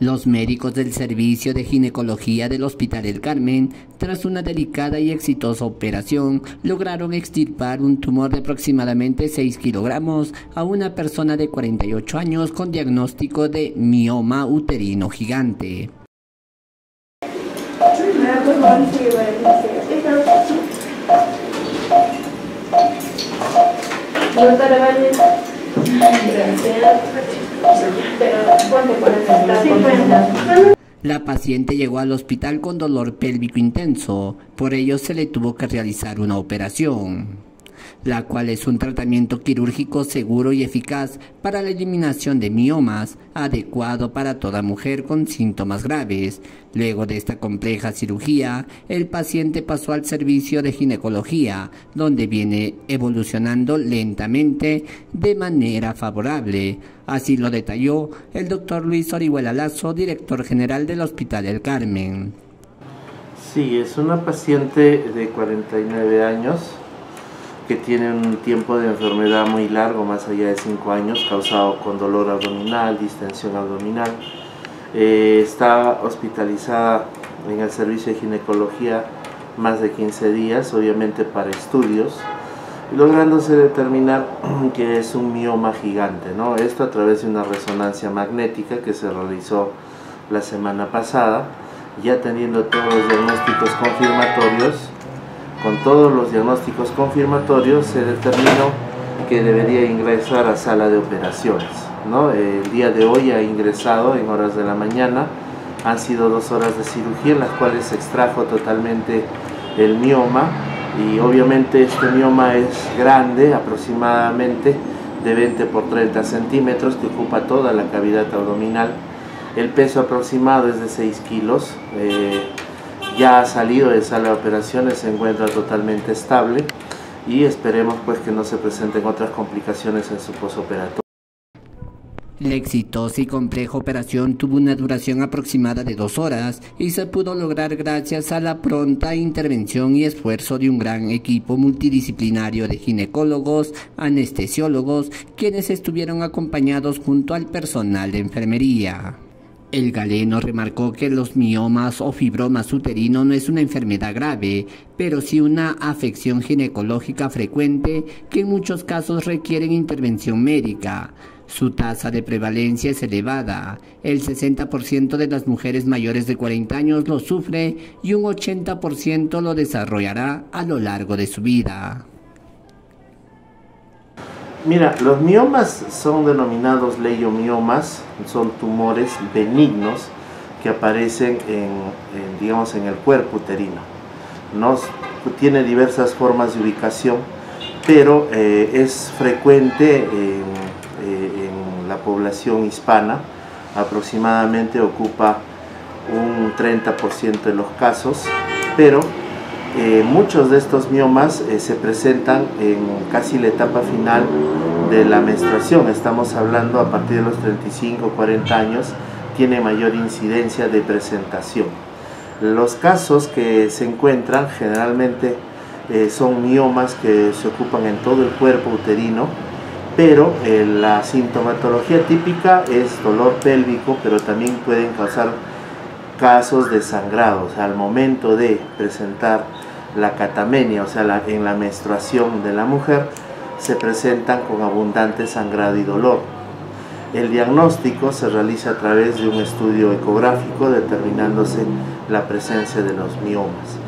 Los médicos del Servicio de Ginecología del Hospital El Carmen, tras una delicada y exitosa operación, lograron extirpar un tumor de aproximadamente 6 kilogramos a una persona de 48 años con diagnóstico de mioma uterino gigante. La paciente llegó al hospital con dolor pélvico intenso, por ello se le tuvo que realizar una operación la cual es un tratamiento quirúrgico seguro y eficaz para la eliminación de miomas, adecuado para toda mujer con síntomas graves. Luego de esta compleja cirugía, el paciente pasó al servicio de ginecología, donde viene evolucionando lentamente de manera favorable. Así lo detalló el doctor Luis Orihuela Lazo, director general del Hospital del Carmen. Sí, es una paciente de 49 años que tiene un tiempo de enfermedad muy largo, más allá de 5 años, causado con dolor abdominal, distensión abdominal. Eh, está hospitalizada en el servicio de ginecología más de 15 días, obviamente para estudios, lográndose determinar que es un mioma gigante. ¿no? Esto a través de una resonancia magnética que se realizó la semana pasada, ya teniendo todos los diagnósticos confirmatorios con todos los diagnósticos confirmatorios se determinó que debería ingresar a sala de operaciones. El día de hoy ha ingresado en horas de la mañana, han sido dos horas de cirugía en las cuales se extrajo totalmente el mioma y obviamente este mioma es grande, aproximadamente de 20 por 30 centímetros, que ocupa toda la cavidad abdominal. El peso aproximado es de 6 kilos. Eh, ya ha salido de sala de operaciones, se encuentra totalmente estable y esperemos pues que no se presenten otras complicaciones en su posoperatorio. La exitosa y compleja operación tuvo una duración aproximada de dos horas y se pudo lograr gracias a la pronta intervención y esfuerzo de un gran equipo multidisciplinario de ginecólogos, anestesiólogos, quienes estuvieron acompañados junto al personal de enfermería. El galeno remarcó que los miomas o fibromas uterino no es una enfermedad grave, pero sí una afección ginecológica frecuente que en muchos casos requieren intervención médica. Su tasa de prevalencia es elevada. El 60% de las mujeres mayores de 40 años lo sufre y un 80% lo desarrollará a lo largo de su vida. Mira, los miomas son denominados leiomiomas, son tumores benignos que aparecen en, digamos, en el cuerpo uterino. ¿no? Tiene diversas formas de ubicación, pero eh, es frecuente en, eh, en, la población hispana, aproximadamente ocupa un 30% de los casos, pero eh, muchos de estos miomas eh, se presentan en casi la etapa final de la menstruación, estamos hablando a partir de los 35 40 años, tiene mayor incidencia de presentación. Los casos que se encuentran generalmente eh, son miomas que se ocupan en todo el cuerpo uterino, pero la sintomatología típica es dolor pélvico, pero también pueden causar casos de sangrado, al momento de presentar la catamenia, o sea, en la menstruación de la mujer, se presentan con abundante sangrado y dolor. El diagnóstico se realiza a través de un estudio ecográfico determinándose la presencia de los miomas.